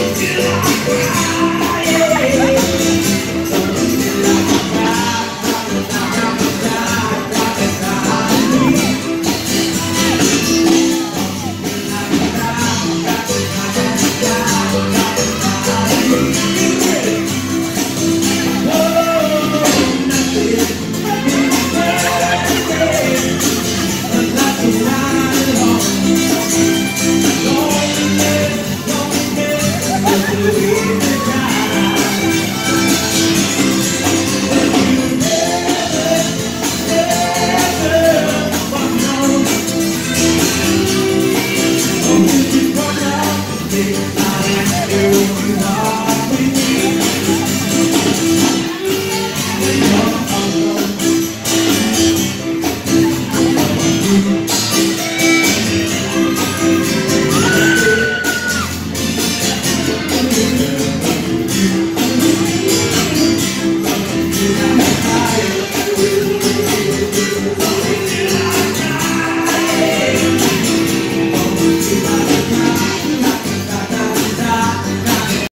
Yeah.